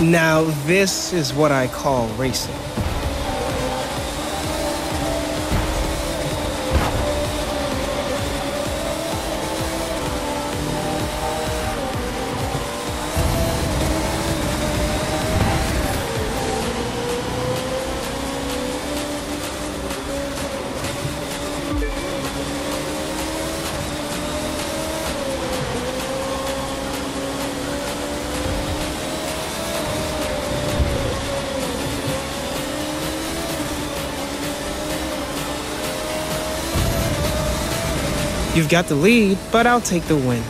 Now, this is what I call racing. You've got the lead, but I'll take the win.